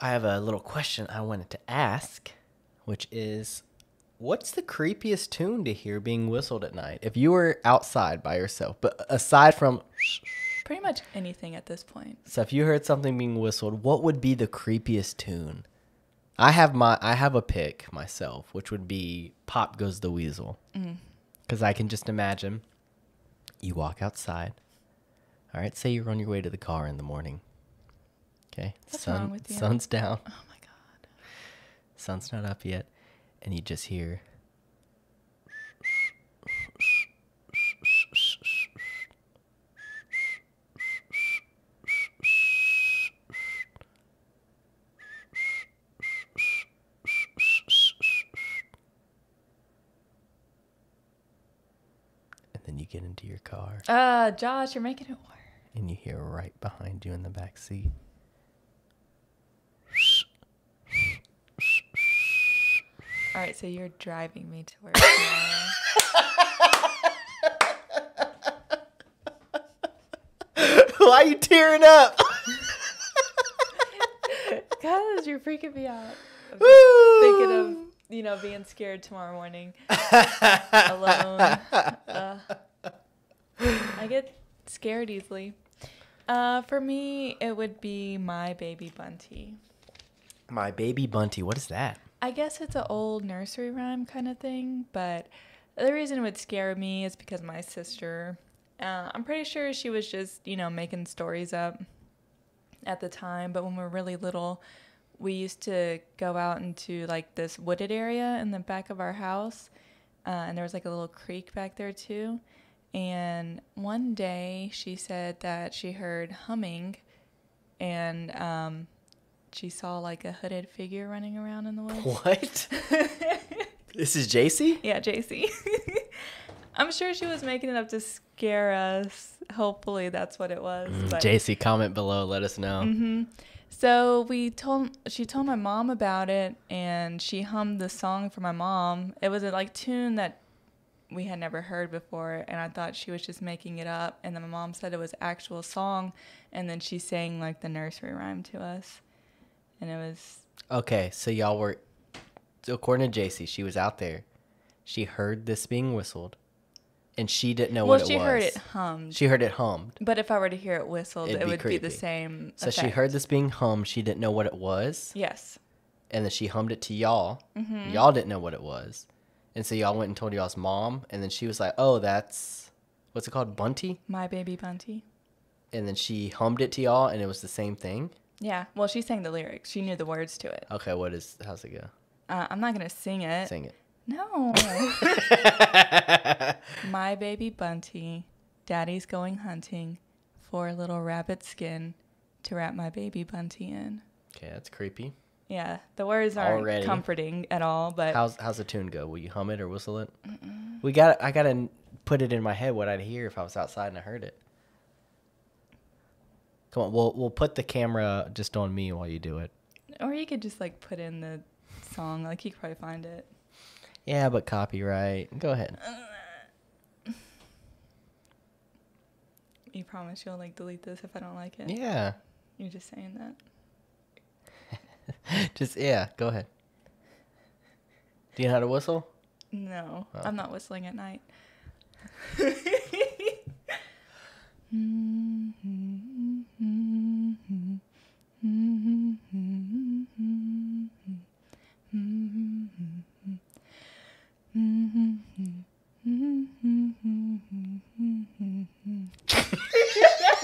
I have a little question I wanted to ask, which is what's the creepiest tune to hear being whistled at night? If you were outside by yourself, but aside from Pretty much anything at this point. so if you heard something being whistled, what would be the creepiest tune? I have my I have a pick myself, which would be Pop Goes the Weasel. Mm. Cuz I can just imagine you walk outside. All right, say you're on your way to the car in the morning. Okay? What's sun wrong with you? sun's down. Oh my god. Sun's not up yet, and you just hear. And then you get into your car Uh, Josh, you're making it worse. and you hear right behind you in the back seat. All right, so you're driving me to work. tomorrow. Why are you tearing up? Cause you're freaking me out. Thinking thinking of you know being scared tomorrow morning alone. Uh, I get scared easily. Uh, for me, it would be bye baby Bunty. Bye baby Bunty. What is that? I guess it's an old nursery rhyme kind of thing, but the reason it would scare me is because my sister, uh, I'm pretty sure she was just, you know, making stories up at the time. But when we were really little, we used to go out into like this wooded area in the back of our house, uh, and there was like a little creek back there too. And one day she said that she heard humming, and um, she saw like a hooded figure running around in the woods. What? this is JC? Yeah, JC. I'm sure she was making it up to scare us. Hopefully, that's what it was. But, JC, comment below. Let us know. hmm So we told she told my mom about it, and she hummed the song for my mom. It was a like tune that we had never heard before, and I thought she was just making it up. And then my mom said it was actual song, and then she sang like the nursery rhyme to us, and it was Okay, so y'all were, so according to JC, she was out there. She heard this being whistled, and she didn't know well, what it she was. heard it hummed. She heard it hummed. but if I were to hear it whistled, It'd it be would be the same. So she heard this being hummed. She didn't know what it was, Yes. and then she hummed it to y'all. Mm-hmm. Y'all didn't know what it was, and so y'all went and told y'all's mom, and then she was like, "Oh, that's what's it called, Bunty?" Bye baby Bunty. And then she hummed it to y'all, and it was the same thing. Yeah. Well, she sang the lyrics. She knew the words to it. Okay, what is? How's it go? Uh, I'm not gonna sing it. Sing it. No. Bye baby Bunty. Daddy's going hunting for a little rabbit skin to wrap my baby Bunty in. Okay, that's creepy. Yeah, the words aren't Already. comforting at all, but How's how's the tune go? Will you hum it or whistle it? We got. I gotta put it in my head what I'd hear if I was outside and I heard it. Come on, we'll we'll put the camera just on me while you do it. or you could just like put in the song. Like you could probably find it. Yeah, but copyright. Go ahead. You promise you'll like delete this if I don't like it. Yeah, You're just saying that. just yeah. Go ahead. Do you know how to whistle? No, Oh. I'm not whistling at night. Mm-hmm.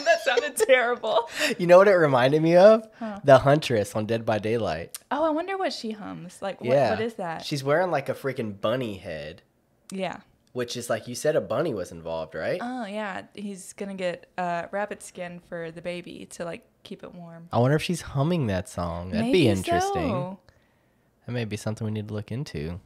that sounded terrible. You know what it reminded me of? Huh. The Huntress on Dead by Daylight. Oh, I wonder what she hums. Like, what, yeah. what is that? She's wearing like a freaking bunny head, yeah. Which is like you said, a bunny was involved, right? Oh, yeah. He's gonna get uh, rabbit skin for the baby to like keep it warm. I wonder if she's humming that song. That'd be interesting. so. That may be something we need to look into.